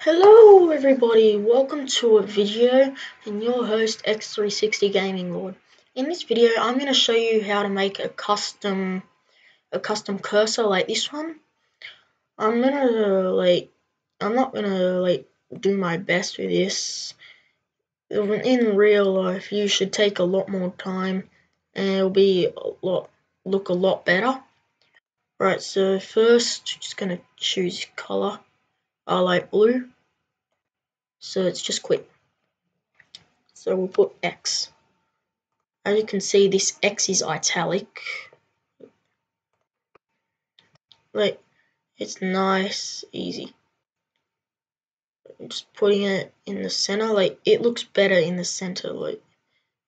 Hello everybody, welcome to a video and your host X360 Gaming Lord. In this video I'm going to show you how to make a custom a custom cursor like this one. I'm going to like I'm not going to like do my best with this. In real life you should take a lot more time and it'll be a lot look a lot better. Right, so first just going to choose color. I like blue. So it's just quick. So we'll put X. As you can see, this X is italic. Like, it's nice, easy. I'm just putting it in the center. Like, it looks better in the center. Like,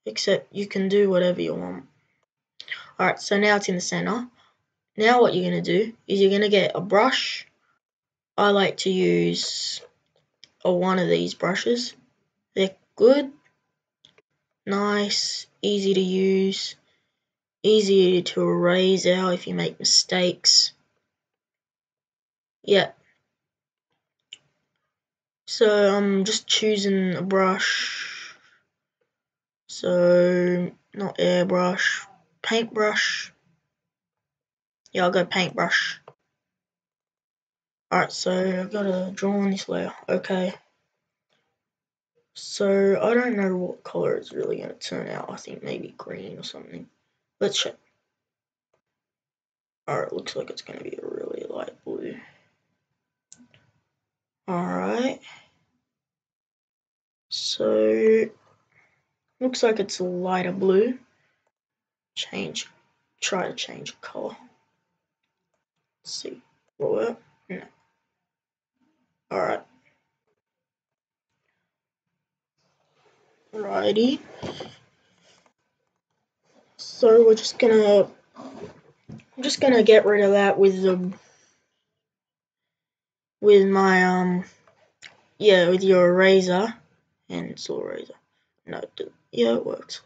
except you can do whatever you want. Alright, so now it's in the center. Now what you're going to do is you're going to get a brush. I like to use a one of these brushes. They're good, nice, easy to use, easy to erase out if you make mistakes. Yeah. So I'm just choosing a brush. So not airbrush, paintbrush. Yeah, I'll go paintbrush. Alright, so I've got to draw on this layer. Okay. So I don't know what color it's really going to turn out. I think maybe green or something. Let's check. Alright, looks like it's going to be a really light blue. Alright. So, looks like it's a lighter blue. Change, try to change color. Let's see. What? No. Alright. Alrighty. So we're just gonna I'm just gonna get rid of that with the with my um yeah with your eraser and pencil eraser. No, yeah, it works.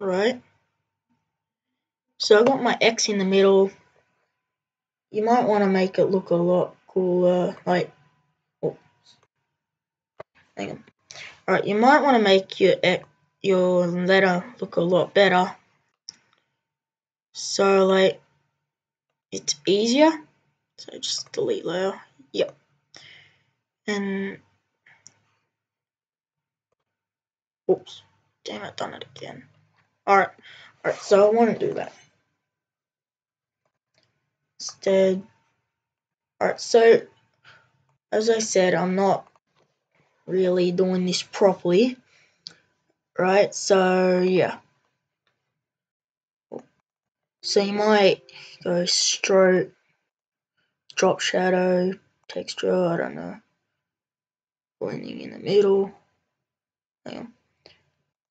Right. So I got my X in the middle. You might want to make it look a lot cooler, like, oh, hang on. Alright, you might want to make your your letter look a lot better. So, like, it's easier. So just delete layer. Yep. And, oops, damn it, done it again. Alright, alright, so I want to do that instead. Alright, so as I said, I'm not really doing this properly. Right, so yeah. So you might go stroke, drop shadow, texture, I don't know. Blending in the middle. Hang on.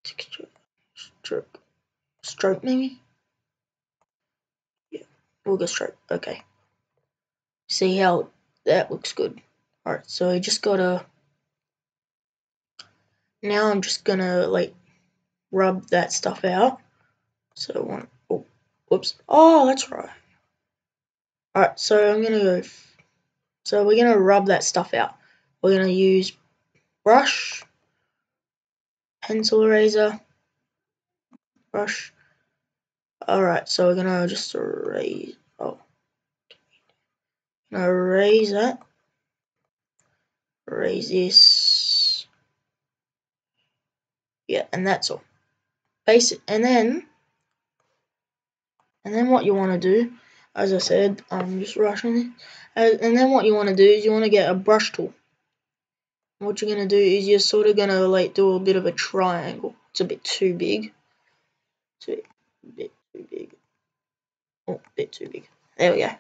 Texture, stroke, stroke maybe? We'll go straight. Okay. See how that looks good. Alright, so I just gotta... Now I'm just gonna, like, rub that stuff out. So, one... Oh, whoops. Oh, that's right. Alright, so I'm gonna go... So we're gonna rub that stuff out. We're gonna use brush, pencil eraser, brush, Alright, so we're gonna just erase, gonna erase that, erase this, yeah, and that's all. Basic, and then, and then what you want to do, as I said, I'm just rushing it, and then what you want to do is you want to get a brush tool. What you're gonna do is you're sort of gonna like do a bit of a triangle. It's a bit too big. It's a bit too big. Oh, bit too big. There we go.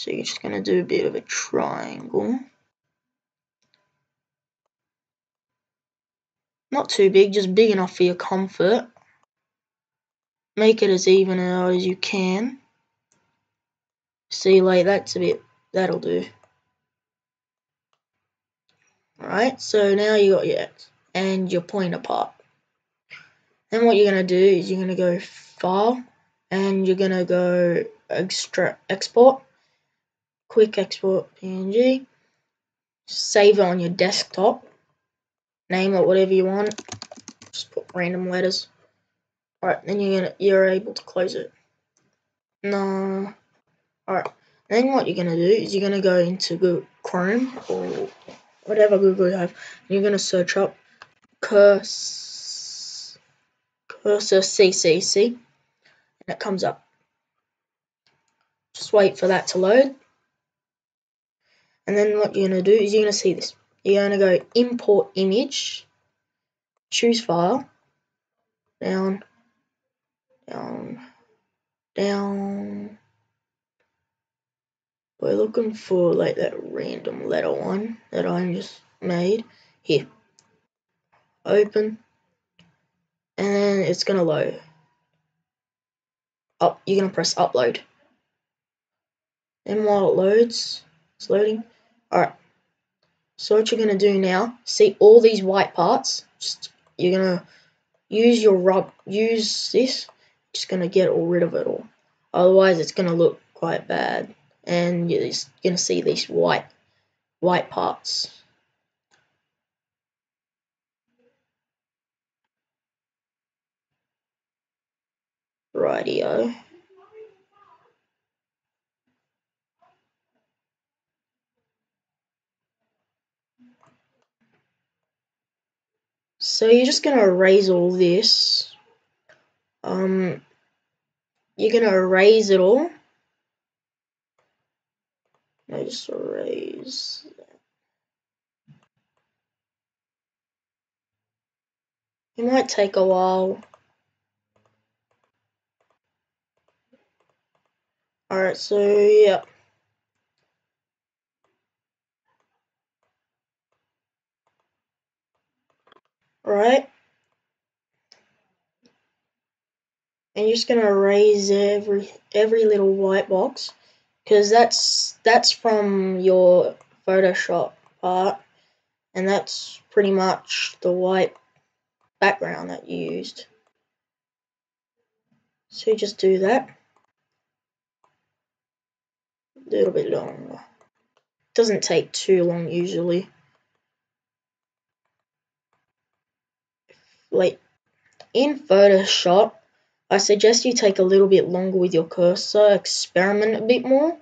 So you're just going to do a bit of a triangle. Not too big, just big enough for your comfort. Make it as even as you can. See, like, that's a bit, that'll do. Alright, so now you got your X and your point apart. Then what you're going to do is you're going to go File, and you're gonna go extra export, quick export PNG, save it on your desktop, name it whatever you want, just put random letters. Alright, then you're gonna you're able to close it. No. Alright. Then what you're gonna do is you're gonna go into Google Chrome or whatever Google you have, and you're gonna search up cursor cursor CCC, and it comes up. Just wait for that to load. And then what you're gonna do is you're gonna see this. You're gonna go import image, choose file, down, down, down. We're looking for like that random letter one that I just made. Here. Open. And then it's gonna load. Up, you're gonna press upload. And while it loads, it's loading. Alright. So what you're gonna do now, see all these white parts, just you're gonna use your rub use this just going to get all rid of it all. Otherwise, it's going to look quite bad. And you're going to see these white, white parts. Rightio. So you're just going to erase all this um, you're gonna erase it all. Just erase. It might take a while. Alright, so yeah. Right. and you're just gonna erase every every little white box because that's that's from your Photoshop part and that's pretty much the white background that you used. So you just do that. A little bit longer. Doesn't take too long usually. Like in Photoshop, I suggest you take a little bit longer with your cursor, experiment a bit more,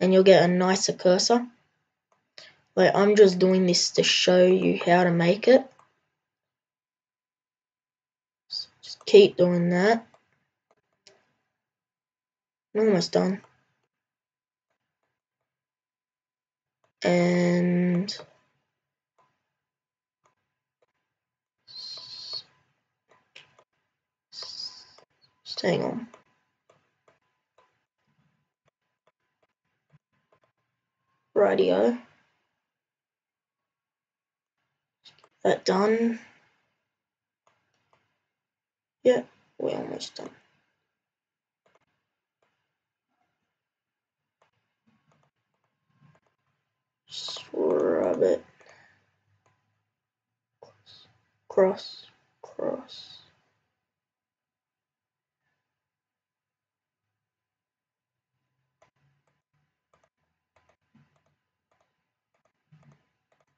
and you'll get a nicer cursor. Like, I'm just doing this to show you how to make it. So just keep doing that. I'm almost done. And hang on. Radio. That done. Yeah, we're almost done. Scrub it. Cross, cross.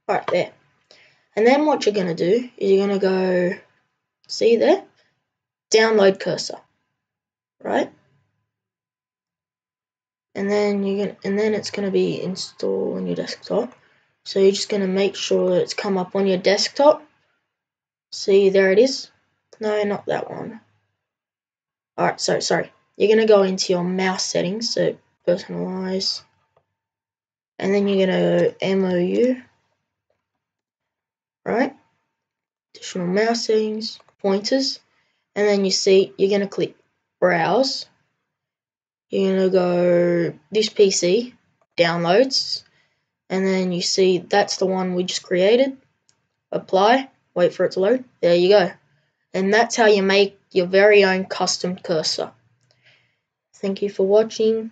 Right there. And then what you're going to do is you're going to go, see there, download cursor, right? And then you're going and then it's going to be installed on your desktop. So you're just going to make sure that it's come up on your desktop. See, there it is. No, not that one. Alright, so sorry. You're going to go into your mouse settings, so personalize. And then you're going to MOU right? Additional mouse pointers, and then you see you're going to click browse. You're going to go this PC, downloads, and then you see that's the one we just created. Apply, wait for it to load. There you go. And that's how you make your very own custom cursor. Thank you for watching.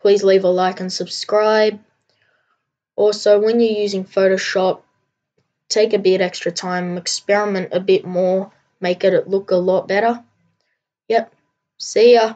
Please leave a like and subscribe. Also, when you're using Photoshop, take a bit extra time, experiment a bit more, make it look a lot better. Yep. See ya.